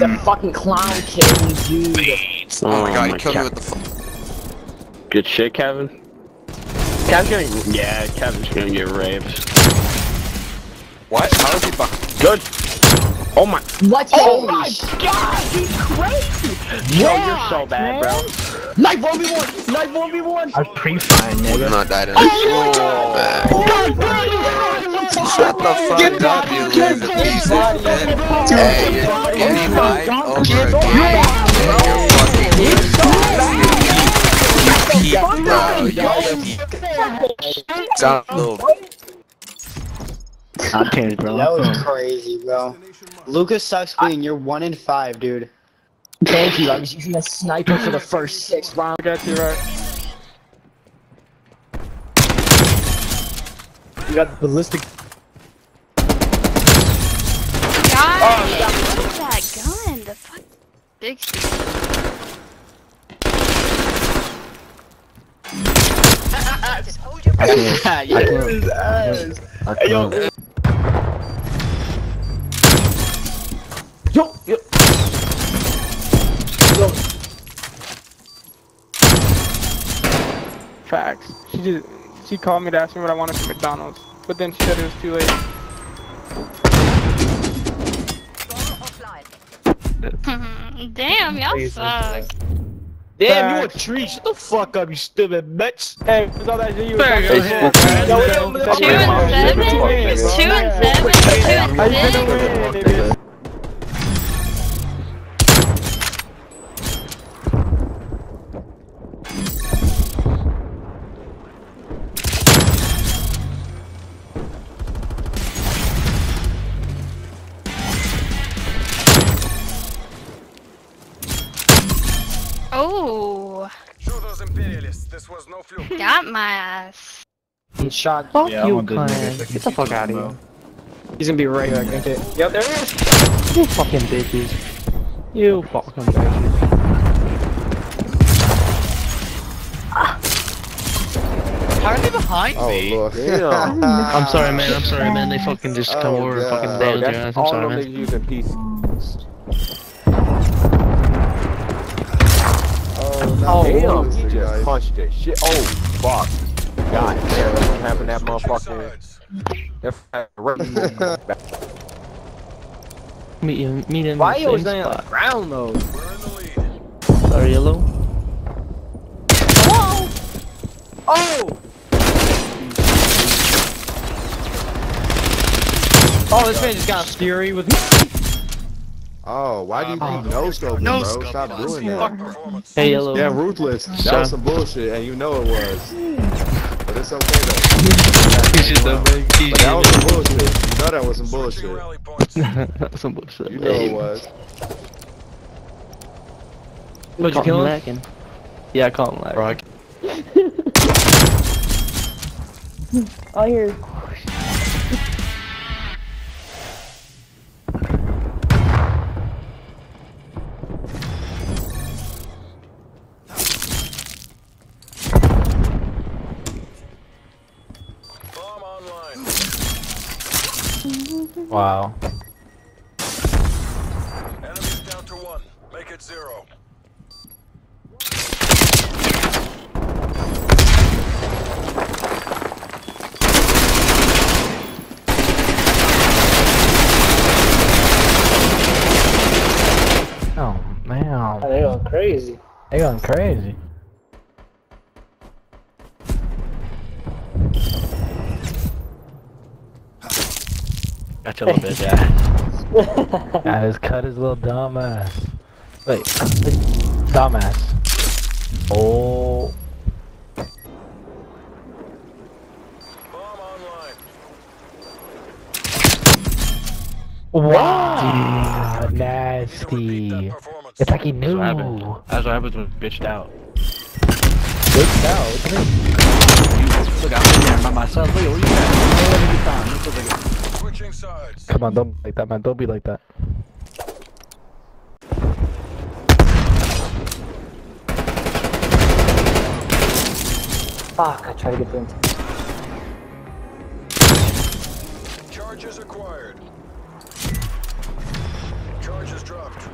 The fucking clown killed me, dude. Oh, oh my god, my he killed me with the fu- Good shit, Kevin. Kevin's gonna, yeah, Kevin's gonna get raped. What? How is he behind? Good. Oh my, What? Oh Holy my sh- god, he's crazy. Yo, you're so bad, bro. Knife 1v1! Knife 1v1! I was pre-fine, Would nigga. not died in Oh, oh. it. my Bad. Shut the fuck up, you get loser back, piece of shit. Hey, you're back, getting get right back, over get again. back, You're fucking bro. You're Sound little Not changed, bro. That was crazy, bro. Lucas sucks clean. You're one in five, dude. Thank you. I was using a sniper for the first six rounds. I got you right. You got the ballistic. God, what is that gun? The fuck? Big I can't. I can't. I can't. Yo, yo. Facts. She just she called me to ask me what I wanted from McDonald's, but then she said it was too late. Damn, y'all suck. Damn, you a tree. Shut the fuck up, you stupid bitch. Hey, was all that shit you was Bro. talking Hey, about? Two and seven? Two and seven? Two and I got my ass. He's shot. Fuck Yeah, you, want this Clan. nigga to Get the fuck out of here. He's gonna be right back into it. Yep, there he is. You fucking bitches. You fucking bitches. Ah. How are they behind Oh me? lord. I'm sorry, man. I'm sorry, man. They fucking just oh, come Oh, over and fucking God. nailed your ass. I'm sorry, man. using PC. Oh, Oh, damn, he Nice. just punched that shit. Oh, fuck. God damn, what happened that motherfucker? That f- Meet him, meet him. Why in he the always same laying on the ground though? We're in the lead. Sorry, yellow. Oh! oh! Oh, this man just got fury with me. Oh, why do you uh, keep no scoping, No bro? Stop doing that. Hey, yellow. Yeah, ruthless. That was some bullshit, and you know it was. But it's okay though. He's just a big But that was some bullshit. You know that was some bullshit. rally points. Some bullshit. You know it was. Would you Caught him kill him? Yeah, I caught him lacking. Rock. Oh, here. Wow. Enemies down to one. Make it zero. Oh, man. they're going crazy. They're going crazy. Got your little bitch ass. I just cut his little dumb ass. Wait, dumbass. Oh, wow, Need nasty. It's like he That's knew. what happened. That's what happens when bitched out. Bitched out. What do you mean? Look, I'm in there by myself. Look, what you got? Look at this. Switching sides. Come on, don't be like that, man. Don't be like that. Fuck, I tried to get them. Charges acquired. Charges dropped.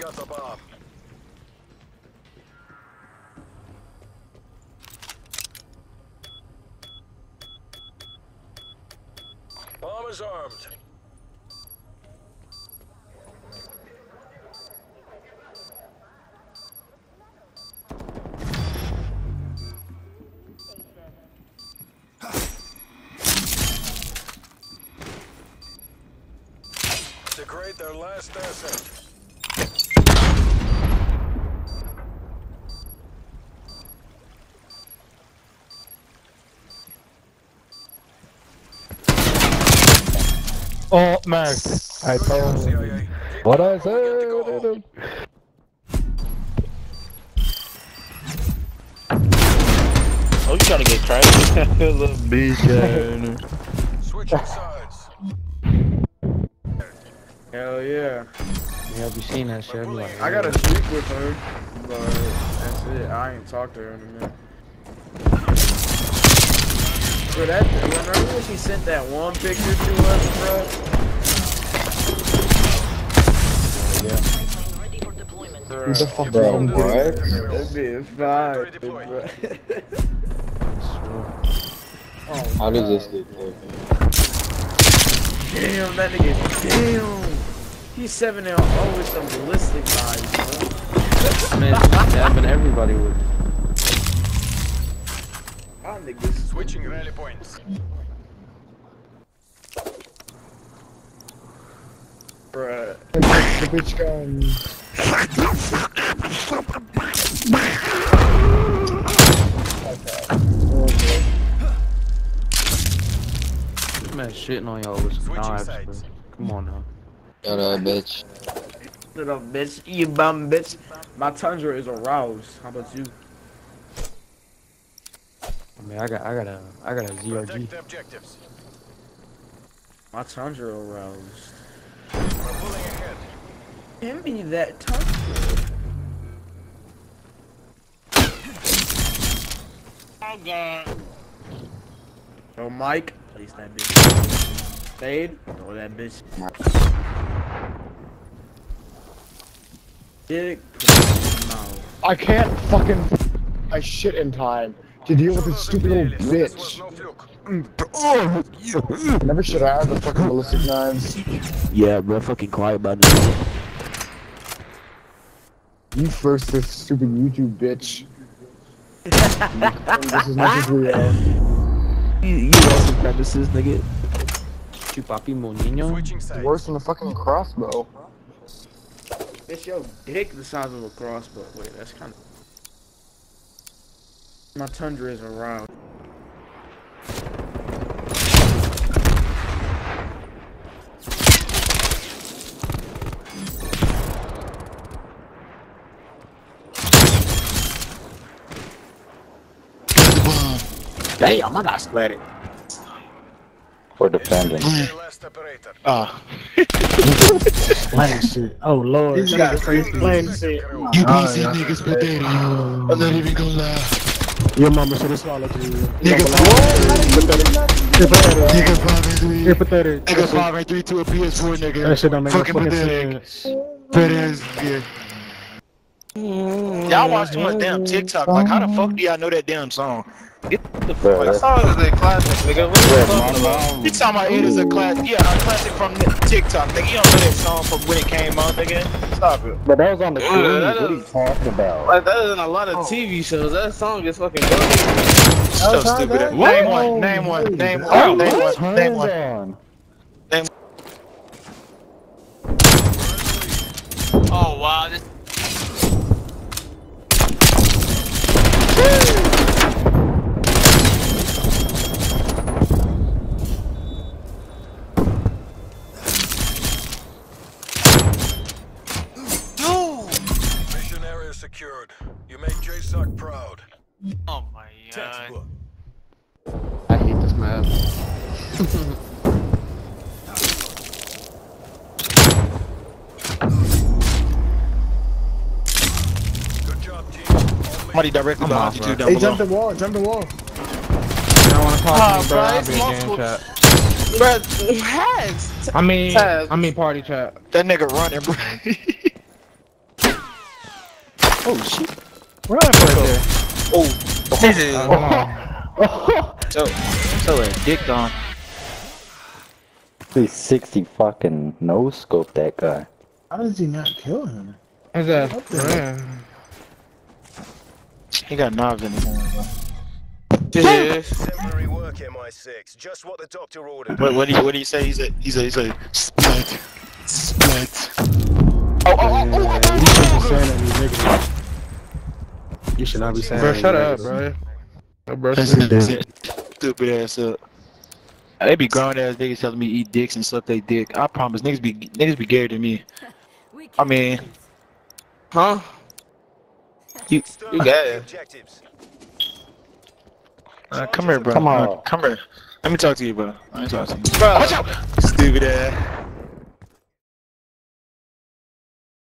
Got the bomb. Bomb is armed. Degrade their last asset. Oh, Max. I told him. What I Get to go. said. Oh, you trying to get crazy? Little bitch. Switching sides. Hell yeah. Yeah, have you seen that shit? I'm like, I gotta speak with her, but that's it. I ain't talked to her in a minute. Bro, that remember when she sent that one picture to us, bro? Bro, the fuck Bro, is what? That'd be a vibe, bro. oh, How does this get there? damn, that nigga, damn. He's 7 0 with some ballistic vibes, I mean, stabbing everybody with. Bro. Y'all niggas Switching rally points. Bruh. The bitch gun. Man, shitting on y'all with some knives, bro. Come on now. Shut up, bitch. Little bitch, you bum bitch. My tundra is aroused. How about you? I I got, I got a, I got a ZRG. Protect the objectives. My tundra aroused. We're pulling ahead. Give me that tundra. Oh, Mike. Place that bitch. Fade. Throw that bitch. Dick. Put it in your mouth. I can't fucking. I shit in time to deal with this stupid little bitch. no fluke. Never should I have the fucking ballistic knives. Yeah, bro, fucking quiet about it. You first, this stupid YouTube bitch. this is not just real. You, you also practices, nigga. Tu papi mo niño? Switching. Worse than a fucking crossbow. Bitch, your dick the size of a crossbow. Wait, that's kind of. My tundra is around. Damn, I got splatted. For defending. Their last operator. Ah. Lame shit. Oh lord. He's got crazy. Lame shit. You basic niggas pathetic. I'm not even gonna lie. Your mama should have swallowed you. Nigga, You're pathetic. Nigga, 5 and 3. You're pathetic. Nigga, 5 and 3 to a PS4, nigga. That shit don't make no fucking fucking pathetic. sense. Fat ass nigga. Y'all watch too much damn TikTok. Like, how the fuck do y'all know that damn song? Get the fuck. Bro, That song is a classic, nigga. What you talking about? You talking about it is a classic? Yeah, a classic from the TikTok, nigga. You don't know that song from when it came out, nigga. Stop it. But that was on the Yeah, that What are you talking about? Like that is in a lot of oh. TV shows. That song is fucking good. So So stupid. Name one. Name one. Name Oh, one. Name one. Name one. on. Oh Oh my god. Textbook. I hate this map. Good job, team. All Somebody directly behind you two down Hey, below. jump the wall, jump the wall. I don't want to talk Ah, to me, bro. bro, I'll it's be in game chat. Bruh, Hags. I mean, Taz. I mean party chat. That nigga running, bro. Oh shit. Run right there. Oh. So, so a dick on. 360 fucking no scope that guy. How does he not kill him? Is that? He got knobs in his hand. Temporary work, MI6. Just what the doctor ordered. What, what do you what do you say? He's a he's a he's a split split. Oh, oh, oh, oh, you shouldn't be saying that, you nigga. You should not be saying Bro, shut up, niggas. bro. Bro, shut up. Stupid ass up. They be grown ass niggas telling me eat dicks and suck they dick. I promise niggas be niggas be gayer than me. I mean, huh? You you got it. Objectives. Uh, come here, bro. Come on. Come here. Let me talk to you, bro. Let me talk to you. Bro, watch out. Stupid ass.